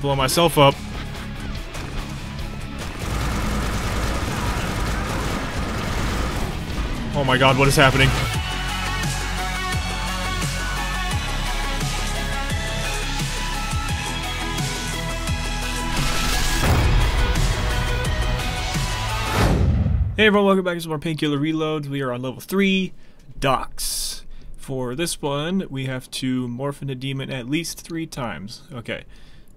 blow myself up. Oh my god, what is happening? Hey everyone, welcome back to some more Painkiller Reloads. We are on level 3, Docks. For this one, we have to morph into demon at least three times. Okay,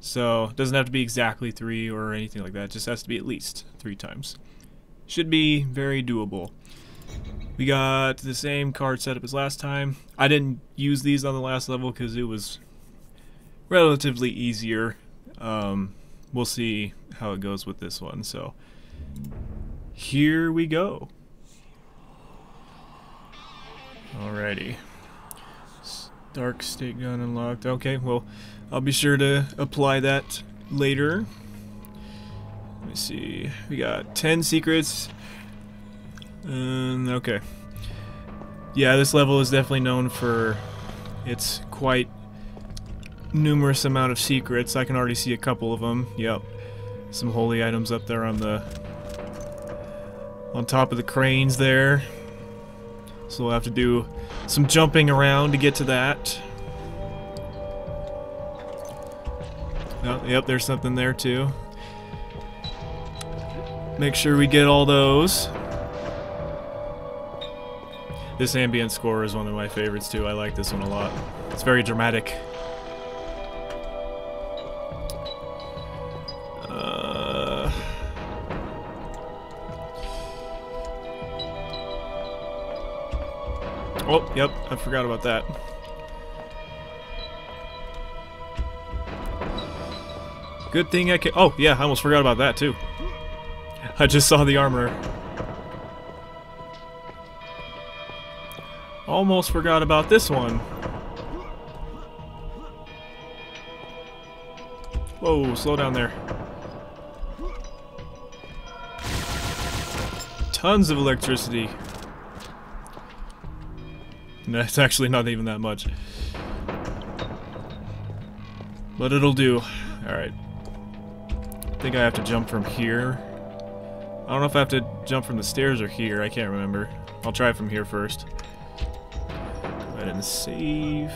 so it doesn't have to be exactly three or anything like that, it just has to be at least three times. Should be very doable. We got the same card setup as last time. I didn't use these on the last level because it was relatively easier. Um, we'll see how it goes with this one, so here we go. Alrighty. Dark state gun unlocked. Okay, well, I'll be sure to apply that later. Let me see. We got 10 secrets. Um, okay. Yeah, this level is definitely known for its quite numerous amount of secrets. I can already see a couple of them. Yep. Some holy items up there on the on top of the cranes there. So we'll have to do some jumping around to get to that. Oh, yep, there's something there too. Make sure we get all those. This ambient score is one of my favorites too. I like this one a lot. It's very dramatic. Uh, Oh, yep, I forgot about that. Good thing I can- Oh, yeah, I almost forgot about that, too. I just saw the armor. Almost forgot about this one. Whoa, slow down there. Tons of electricity. It's actually not even that much. But it'll do. Alright. I think I have to jump from here. I don't know if I have to jump from the stairs or here. I can't remember. I'll try from here first. Ahead and save.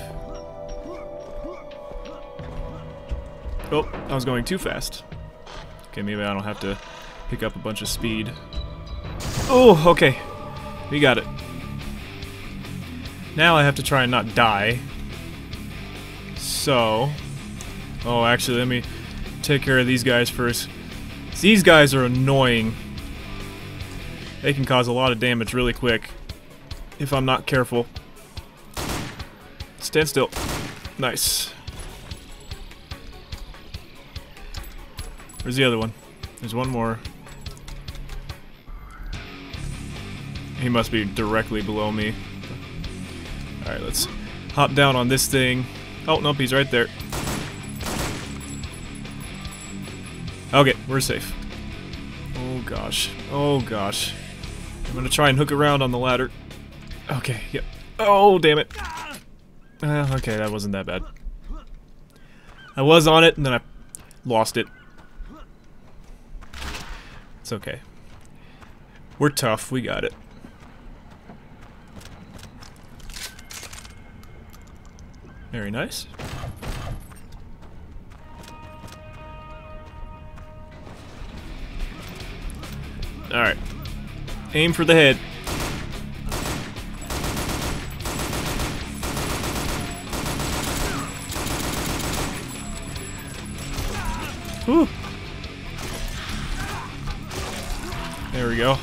Oh, I was going too fast. Okay, maybe I don't have to pick up a bunch of speed. Oh, okay. We got it. Now I have to try and not die. So... Oh, actually, let me take care of these guys first. These guys are annoying. They can cause a lot of damage really quick. If I'm not careful. Stand still. Nice. Where's the other one? There's one more. He must be directly below me. Alright, let's hop down on this thing. Oh, nope, he's right there. Okay, we're safe. Oh gosh. Oh gosh. I'm gonna try and hook around on the ladder. Okay, yep. Oh, damn it. Uh, okay, that wasn't that bad. I was on it, and then I lost it. It's okay. We're tough, we got it. Very nice. Alright. Aim for the head. Whew. There we go.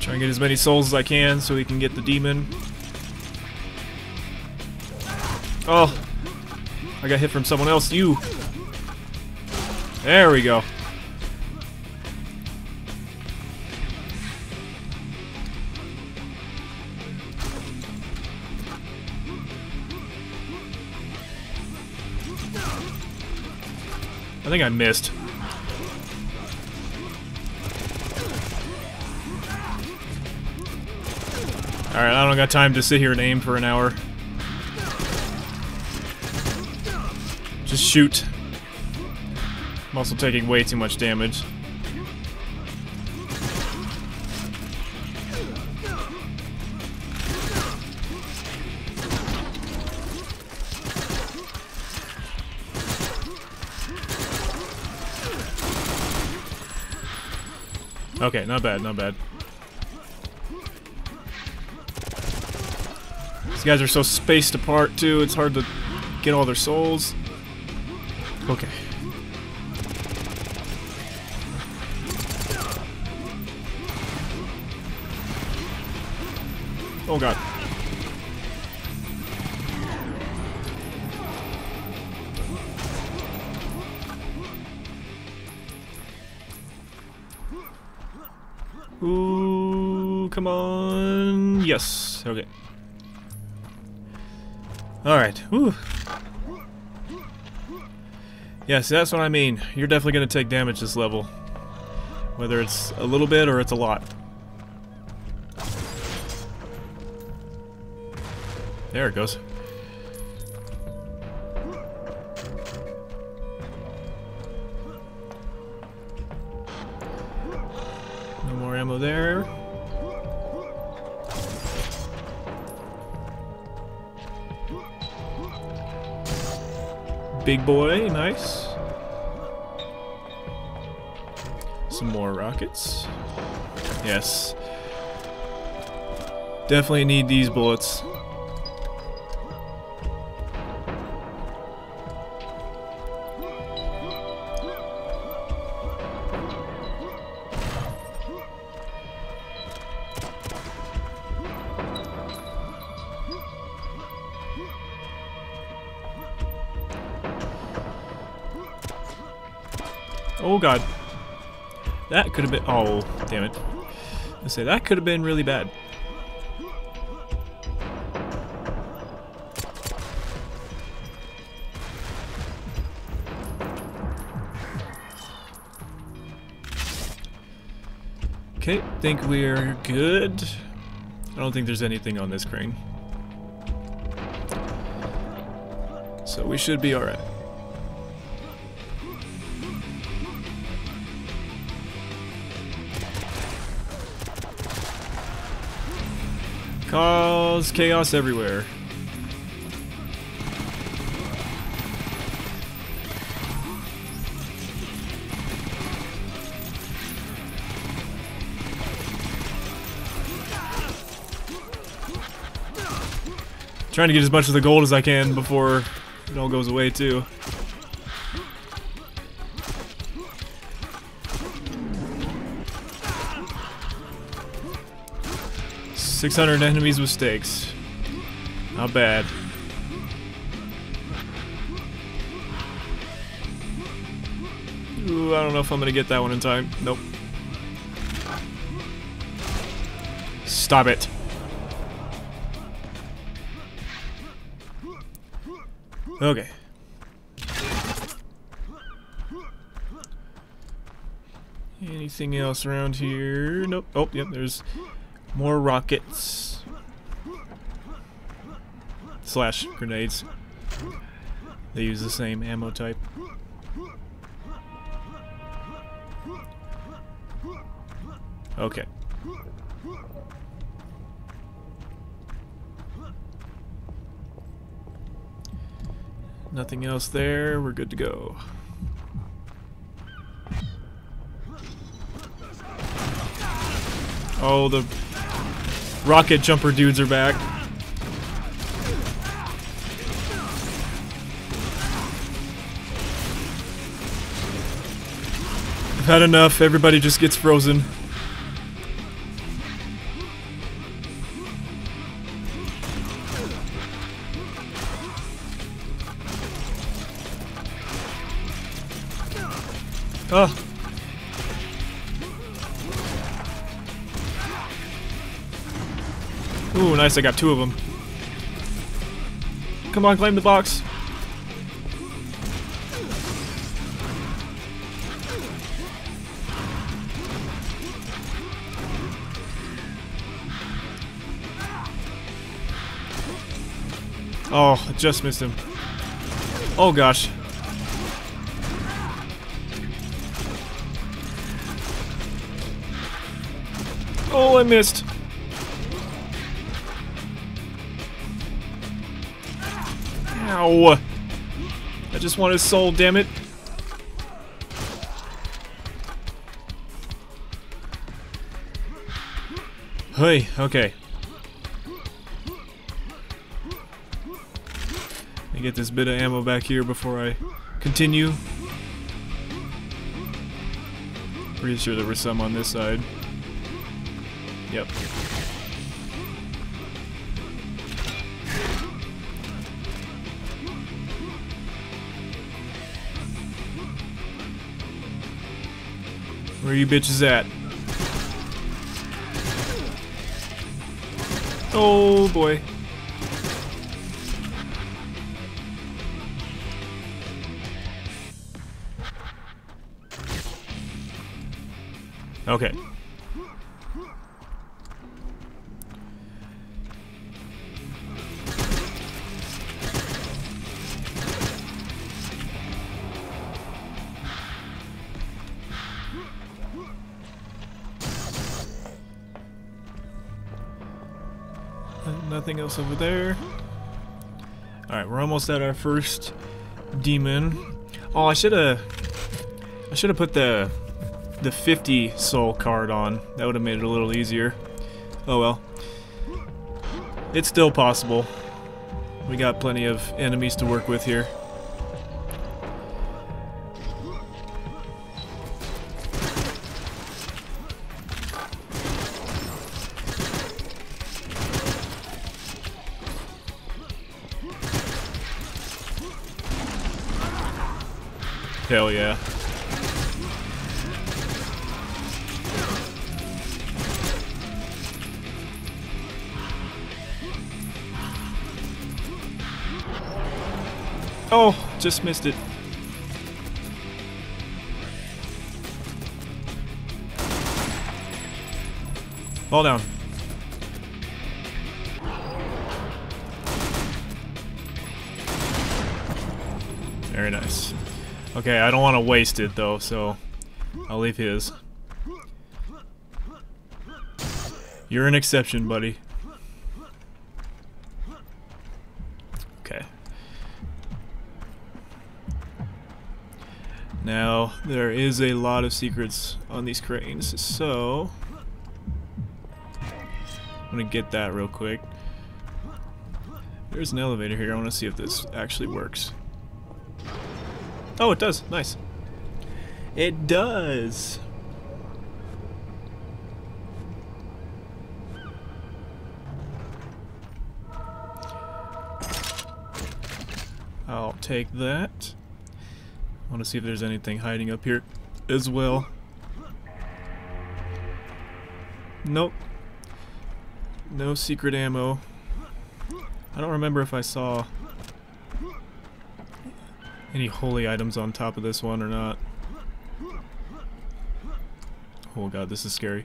Try and get as many souls as I can so we can get the demon. Oh! I got hit from someone else. You! There we go. I think I missed. Alright, I don't got time to sit here and aim for an hour. Just shoot. Also taking way too much damage. Okay, not bad, not bad. These guys are so spaced apart, too. It's hard to get all their souls. Okay. Oh god. Ooh, come on. Yes. Okay. Alright. Ooh. See, that's what I mean. You're definitely going to take damage this level. Whether it's a little bit or it's a lot. There it goes. No more ammo there. Big boy, nice. Some more rockets. Yes. Definitely need these bullets. Could have been- oh, damn it. I say, that could have been really bad. Okay, think we're good. I don't think there's anything on this crane. So we should be alright. Cause chaos everywhere. Trying to get as much of the gold as I can before it all goes away too. Six hundred enemies with stakes. Not bad. Ooh, I don't know if I'm gonna get that one in time. Nope. Stop it. Okay. Anything else around here? Nope. Oh, yep, there's more rockets. Slash grenades. They use the same ammo type. Okay. Nothing else there. We're good to go. Oh, the rocket jumper dudes are back. I've had enough. Everybody just gets frozen. nice, I got two of them. Come on, claim the box. Oh, I just missed him. Oh gosh. Oh, I missed. I just want his soul, damn it. Hey, okay. Let me get this bit of ammo back here before I continue. Pretty sure there was some on this side. Yep. Where you bitches at? Oh boy. Okay. Over there. Alright, we're almost at our first demon. Oh, I should have... I should have put the the 50 soul card on. That would have made it a little easier. Oh well. It's still possible. We got plenty of enemies to work with here. Hell yeah. Oh, just missed it. Fall down. Okay, I don't want to waste it though, so I'll leave his. You're an exception, buddy. Okay. Now, there is a lot of secrets on these cranes, so... I'm gonna get that real quick. There's an elevator here, I wanna see if this actually works. Oh, it does. Nice. It does. I'll take that. I want to see if there's anything hiding up here as well. Nope. No secret ammo. I don't remember if I saw any holy items on top of this one or not. Oh god, this is scary.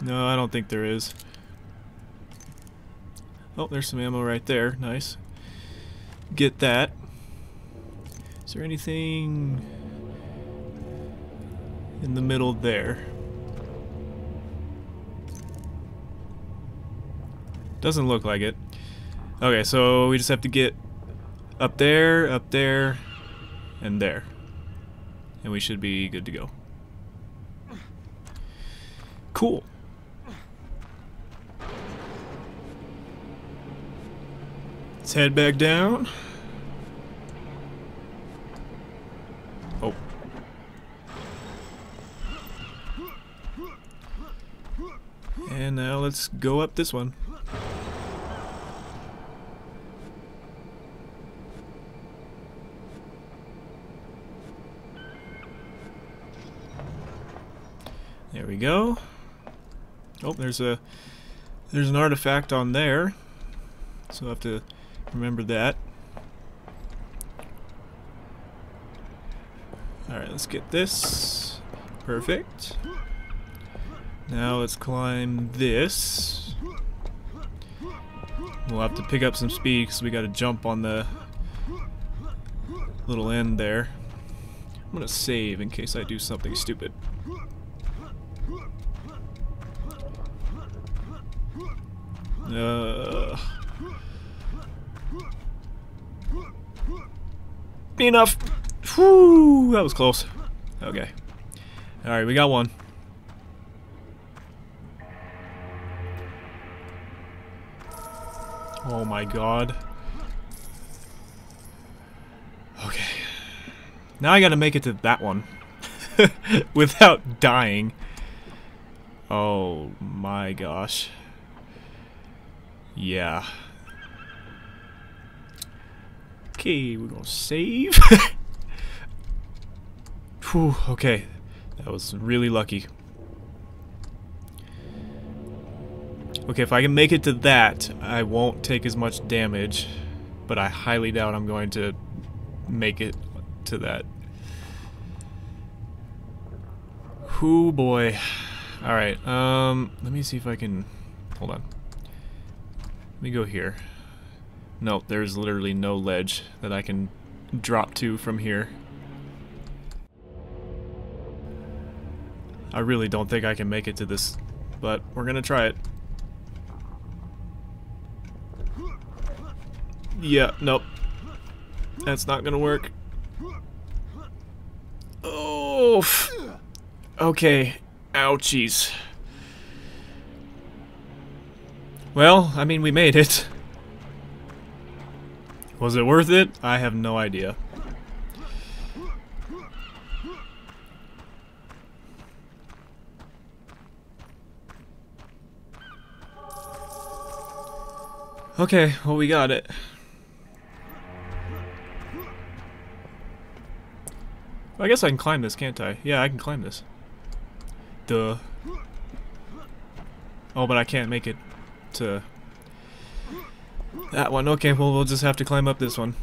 No, I don't think there is. Oh, there's some ammo right there. Nice. Get that. Is there anything in the middle there? Doesn't look like it. Okay, so we just have to get up there, up there, and there. And we should be good to go. Cool. Let's head back down. Oh. And now let's go up this one. There we go. Oh, there's a there's an artifact on there. So I have to remember that. Alright, let's get this. Perfect. Now let's climb this. We'll have to pick up some speed because we got to jump on the little end there. I'm to save in case I do something stupid. Enough. Whew, that was close. Okay. Alright, we got one. Oh my god. Okay. Now I gotta make it to that one. Without dying. Oh my gosh. Yeah. Okay, we're gonna save. Whew, okay. That was really lucky. Okay, if I can make it to that, I won't take as much damage, but I highly doubt I'm going to make it to that. Whoo boy. Alright, um, let me see if I can... Hold on. Let me go here. No, there's literally no ledge that I can drop to from here. I really don't think I can make it to this, but we're gonna try it. Yeah, nope. That's not gonna work. Oh, okay. Ouchies. Well, I mean, we made it. Was it worth it? I have no idea. Okay, well we got it. I guess I can climb this, can't I? Yeah, I can climb this. Duh. Oh, but I can't make it to that one. Okay, well, we'll just have to climb up this one.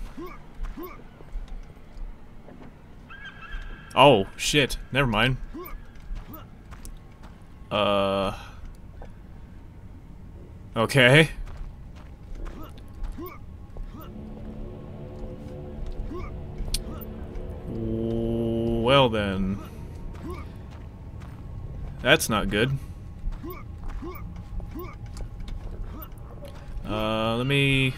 Oh, shit. Never mind. Uh... Okay. Well then. That's not good. Uh, let me...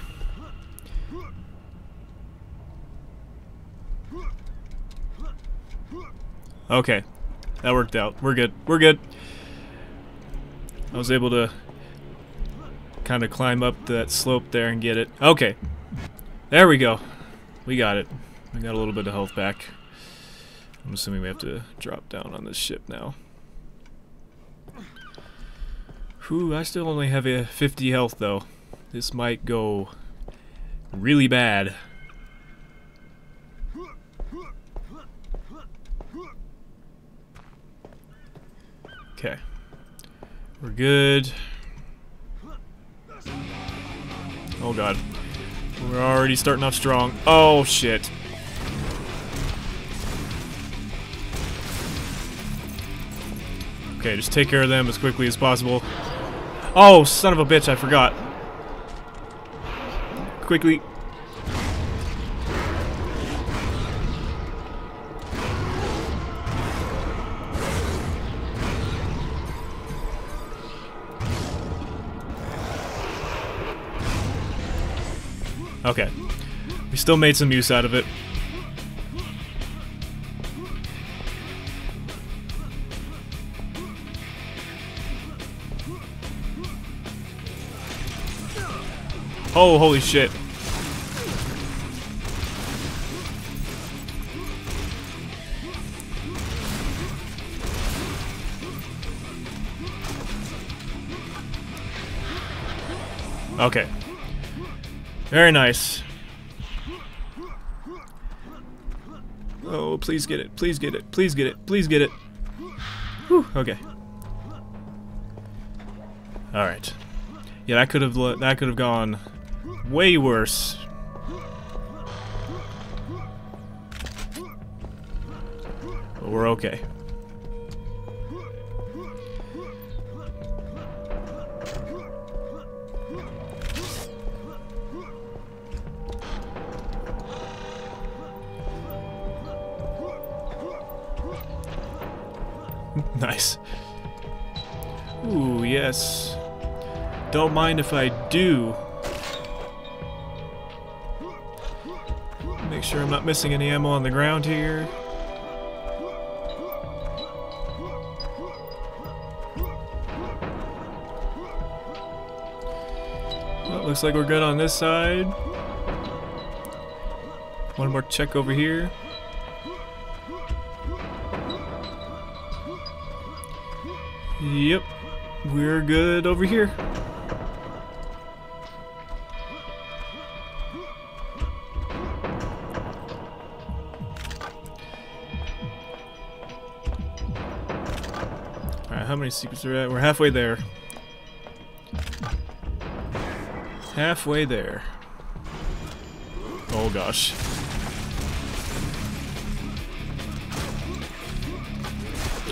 Okay. That worked out. We're good. We're good. I was able to kind of climb up that slope there and get it. Okay. There we go. We got it. We got a little bit of health back. I'm assuming we have to drop down on this ship now. Whew, I still only have a 50 health though. This might go really bad. Okay. We're good. Oh god. We're already starting off strong. Oh shit. Okay, just take care of them as quickly as possible. Oh, son of a bitch, I forgot. Quickly. Okay. We still made some use out of it. Oh, holy shit. Okay. Very nice. Oh, please get it. Please get it. Please get it. Please get it. Whew, okay. All right. Yeah, that could have that could have gone way worse. But we're okay. Yes. Don't mind if I do. Make sure I'm not missing any ammo on the ground here. Well, looks like we're good on this side. One more check over here. We're good over here. Alright, how many secrets are at? We're halfway there. Halfway there. Oh gosh.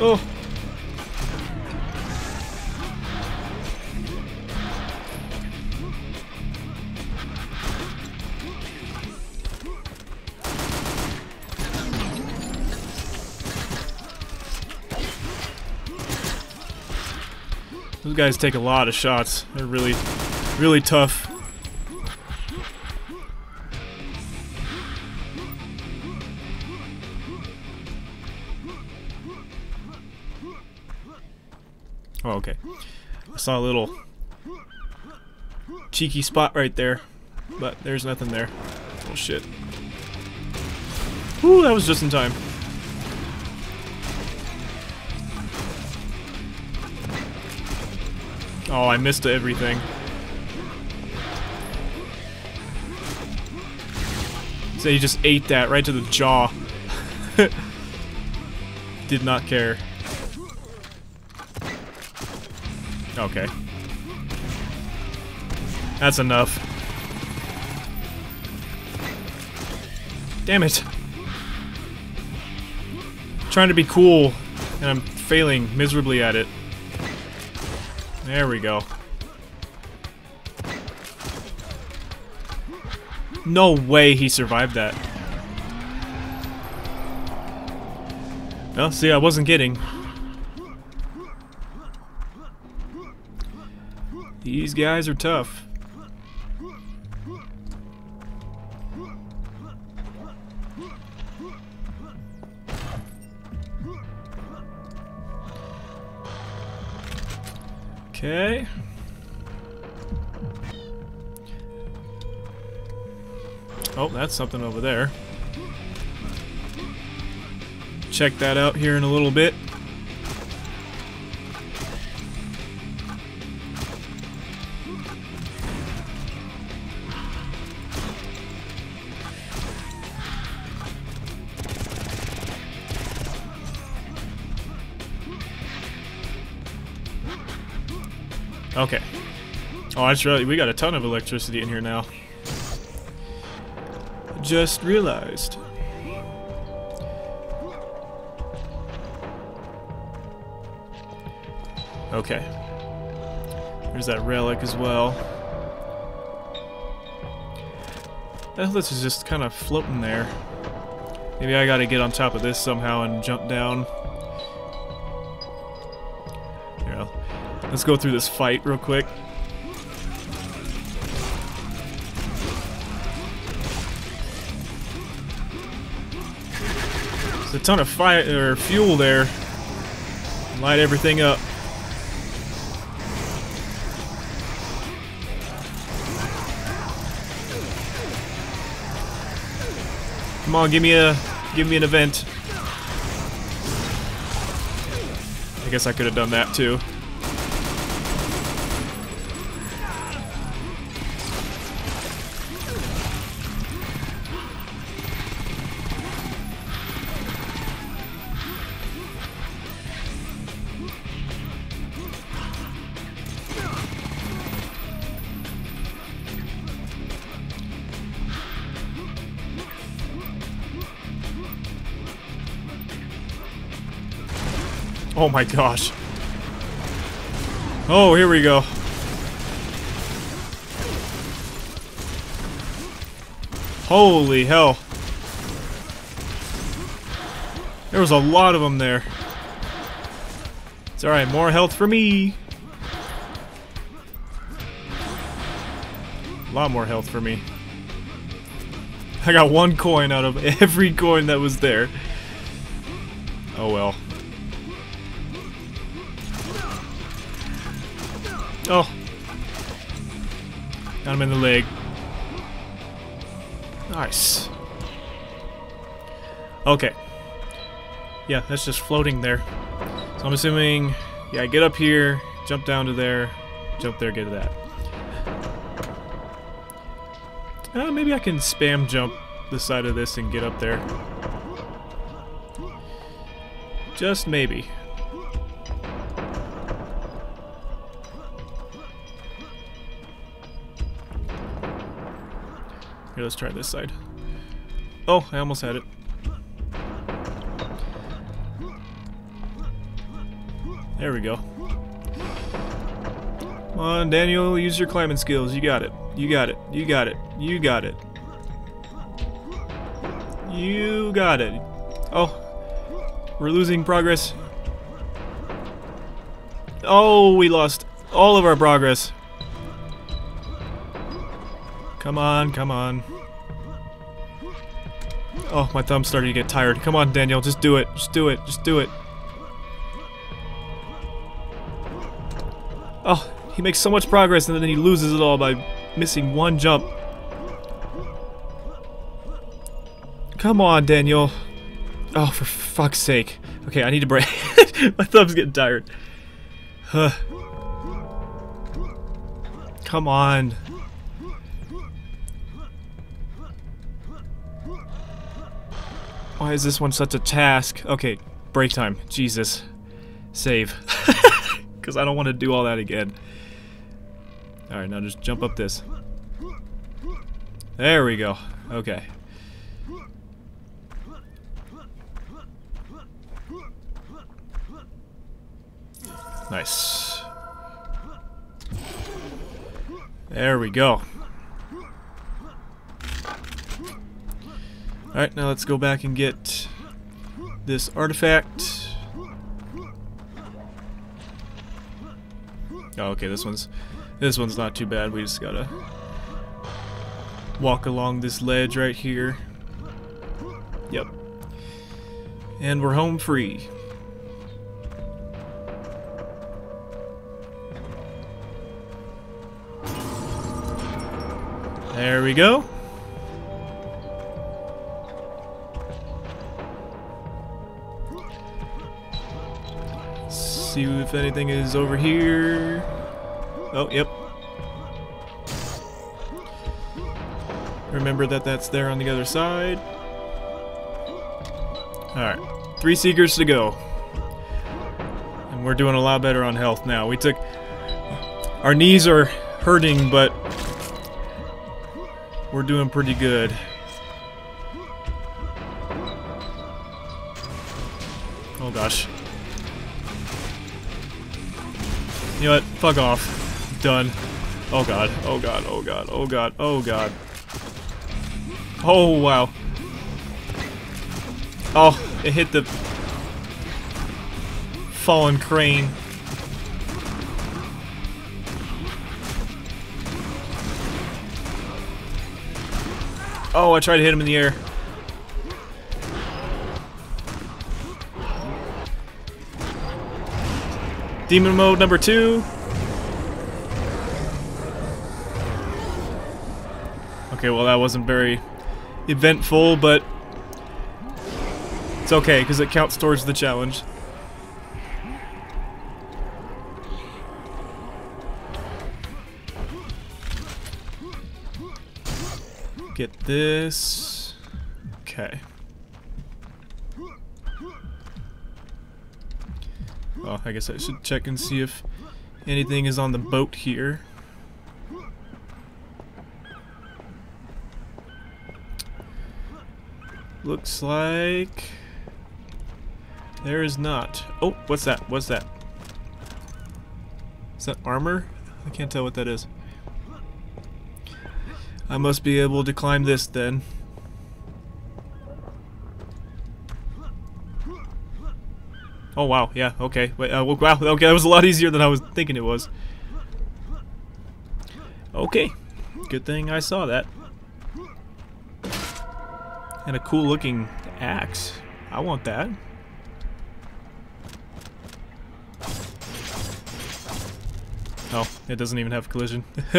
Oh! Guys take a lot of shots. They're really, really tough. Oh, okay. I saw a little cheeky spot right there, but there's nothing there. Oh shit. Whew, that was just in time. Oh, I missed everything. So he just ate that right to the jaw. Did not care. Okay. That's enough. Damn it. trying to be cool, and I'm failing miserably at it. There we go. No way he survived that. Well, see, I wasn't kidding. These guys are tough. Okay. Oh, that's something over there. Check that out here in a little bit. Oh, that's right. We got a ton of electricity in here now. Just realized. Okay. There's that relic as well. This is just kind of floating there. Maybe I gotta get on top of this somehow and jump down. Yeah. Let's go through this fight real quick. Ton of fire or fuel there. Light everything up. Come on, give me a give me an event. I guess I could have done that too. Oh my gosh. Oh, here we go. Holy hell. There was a lot of them there. It's alright, more health for me. A lot more health for me. I got one coin out of every coin that was there. Oh well. Got him in the leg. Nice. Okay. Yeah, that's just floating there. So I'm assuming, yeah, get up here, jump down to there, jump there, get to that. Uh, maybe I can spam jump the side of this and get up there. Just maybe. Let's try this side. Oh, I almost had it. There we go. Come on, Daniel, use your climbing skills. You got it. You got it. You got it. You got it. You got it. Oh, we're losing progress. Oh, we lost all of our progress. Come on, come on. Oh, my thumb's starting to get tired. Come on, Daniel, just do it. Just do it. Just do it. Oh, he makes so much progress and then he loses it all by missing one jump. Come on, Daniel. Oh, for fuck's sake. Okay, I need to break. my thumb's getting tired. Huh. Come on. Why is this one such a task? Okay, break time. Jesus. Save. Because I don't want to do all that again. Alright, now just jump up this. There we go. Okay. Nice. There we go. Alright, now let's go back and get this artifact. Oh, okay, this one's this one's not too bad. We just gotta walk along this ledge right here. Yep. And we're home free. There we go. See if anything is over here. Oh, yep. Remember that that's there on the other side. Alright. Three Seekers to go. And we're doing a lot better on health now. We took... Our knees are hurting, but... We're doing pretty good. Know what? Fuck off. Done. Oh god. Oh god. Oh god. Oh god. Oh god. Oh wow. Oh, it hit the fallen crane. Oh, I tried to hit him in the air. Demon mode number two. Okay, well that wasn't very eventful, but it's okay, because it counts towards the challenge. Get this. Okay. Oh, I guess I should check and see if anything is on the boat here. Looks like... There is not. Oh, what's that? What's that? Is that armor? I can't tell what that is. I must be able to climb this then. Oh wow, yeah, okay. Wait, uh, wow, okay, that was a lot easier than I was thinking it was. Okay. Good thing I saw that. And a cool looking axe. I want that. Oh, it doesn't even have collision.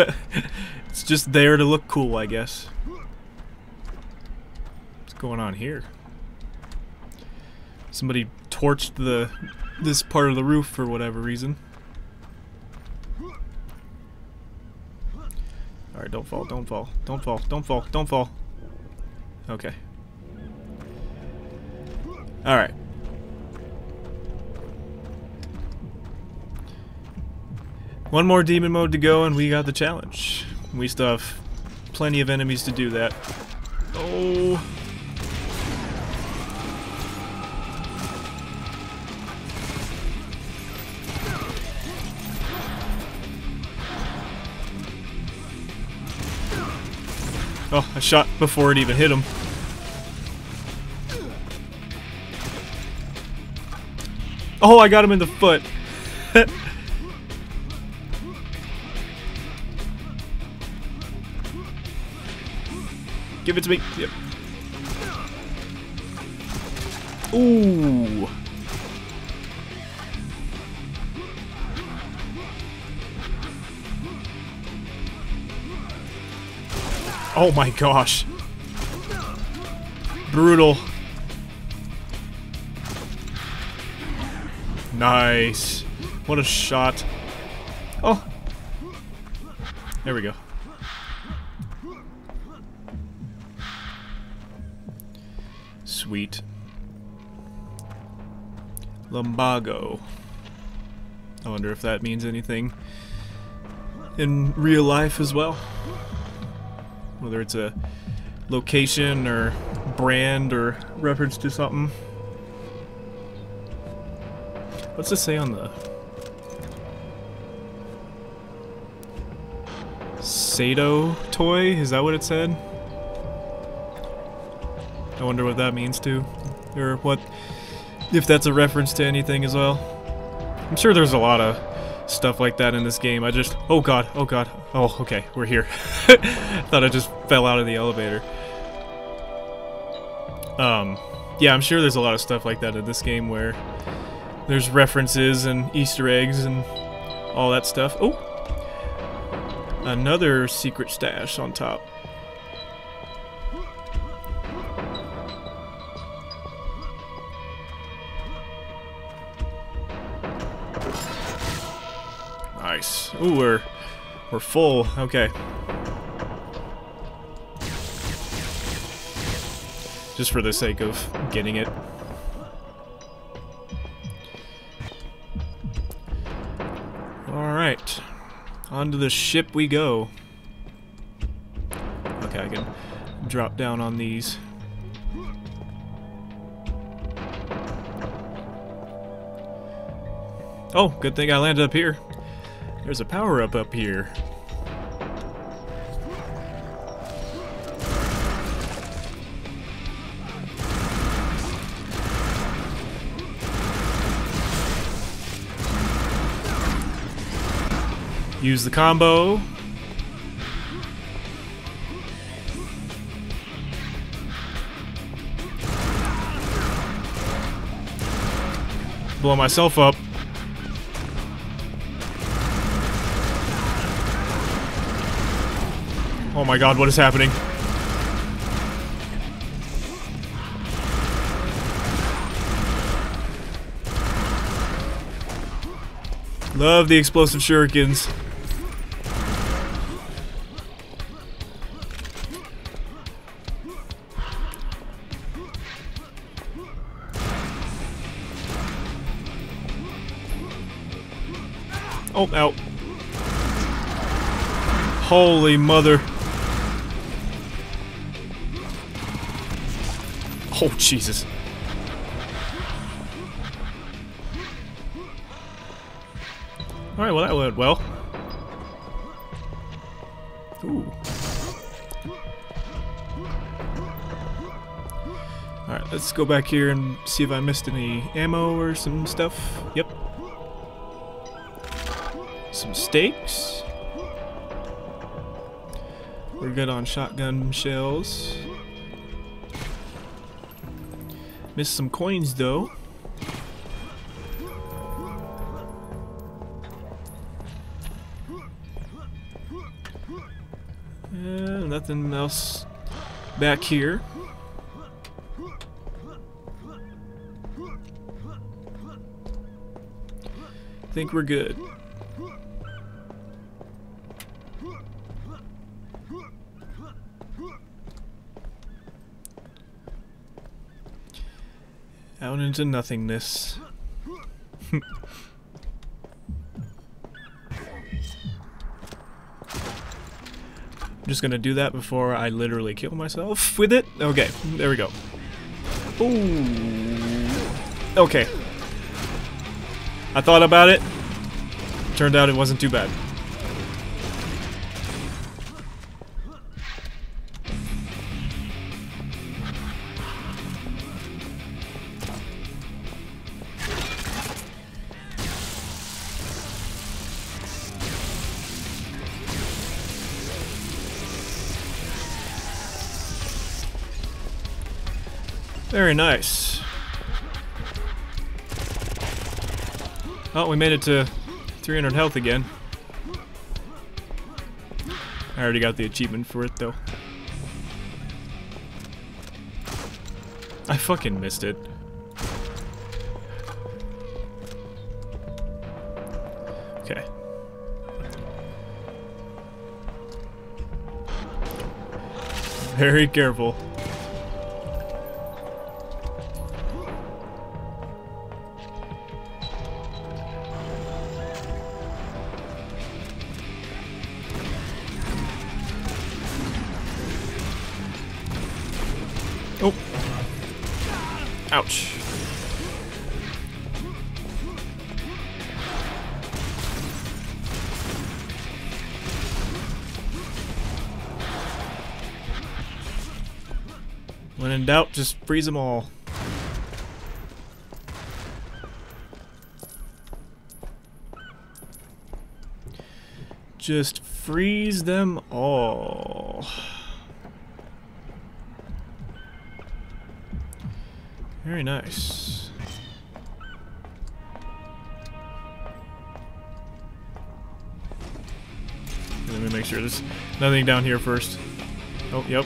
it's just there to look cool, I guess. What's going on here? Somebody torched the this part of the roof for whatever reason. Alright, don't fall, don't fall, don't fall, don't fall, don't fall. Okay. Alright. One more demon mode to go and we got the challenge. We still have plenty of enemies to do that. Oh. Oh, I shot before it even hit him. Oh, I got him in the foot. Give it to me. Yep. Ooh. Oh my gosh. Brutal. Nice. What a shot. Oh. There we go. Sweet. Lumbago. I wonder if that means anything in real life as well. Whether it's a location or brand or reference to something. What's this say on the... Sato toy? Is that what it said? I wonder what that means too. Or what... If that's a reference to anything as well. I'm sure there's a lot of stuff like that in this game. I just... Oh god, oh god. Oh, okay, we're here. Thought I just fell out of the elevator. Um, yeah, I'm sure there's a lot of stuff like that in this game where there's references and Easter eggs and all that stuff. Oh! Another secret stash on top. Ooh, we're we're full. Okay. Just for the sake of getting it. Alright. Onto the ship we go. Okay, I can drop down on these. Oh, good thing I landed up here. There's a power-up up here. Use the combo. Blow myself up. Oh my god, what is happening? Love the explosive shurikens. Oh, out. Holy mother. Oh, Jesus. Alright, well that went well. Ooh. Alright, let's go back here and see if I missed any ammo or some stuff. Yep. Some steaks. We're good on shotgun shells. Missed some coins though. Yeah, nothing else back here. think we're good. Out into nothingness. I'm just gonna do that before I literally kill myself with it. Okay, there we go. Ooh. Okay. I thought about it. Turned out it wasn't too bad. Very nice. Oh, we made it to 300 health again. I already got the achievement for it, though. I fucking missed it. Okay. Very careful. Just freeze them all. Just freeze them all. Very nice. Let me make sure there's nothing down here first. Oh, yep.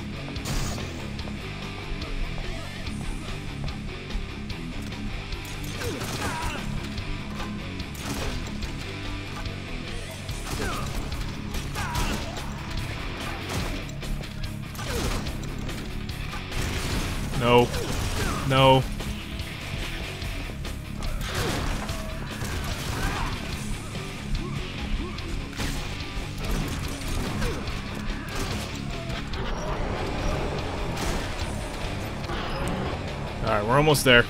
Almost there.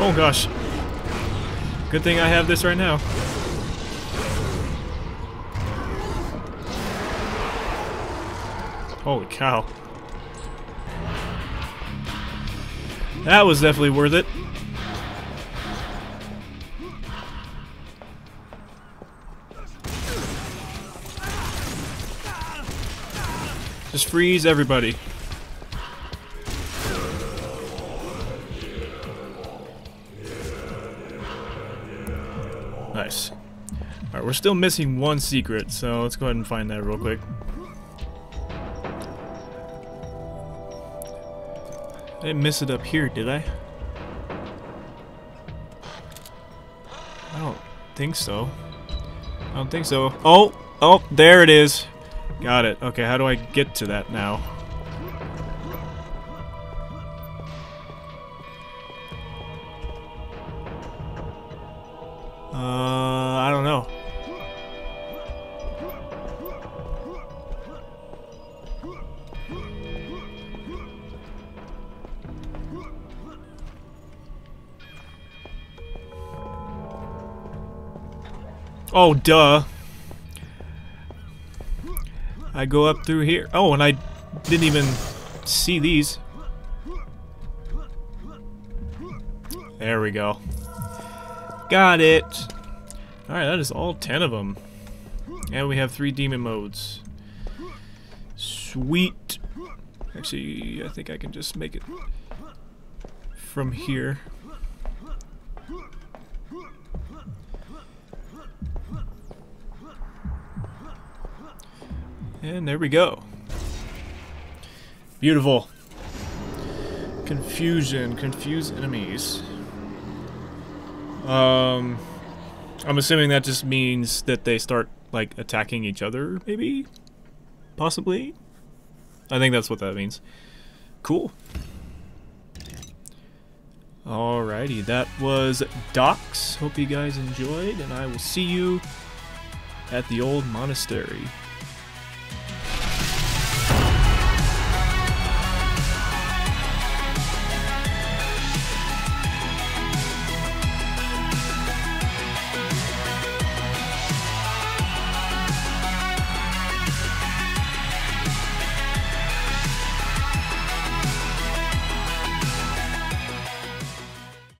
Oh gosh. Good thing I have this right now. Holy cow. That was definitely worth it. Just freeze everybody. We're still missing one secret, so let's go ahead and find that real quick. I didn't miss it up here, did I? I don't think so. I don't think so. Oh! Oh, there it is! Got it. Okay, how do I get to that now? Oh, duh. I go up through here. Oh, and I didn't even see these. There we go. Got it. Alright, that is all 10 of them. And we have three demon modes. Sweet. Actually, I think I can just make it from here. And there we go. Beautiful. Confusion. Confuse enemies. Um, I'm assuming that just means that they start, like, attacking each other, maybe? Possibly? I think that's what that means. Cool. Alrighty, that was Docks. Hope you guys enjoyed, and I will see you at the old monastery.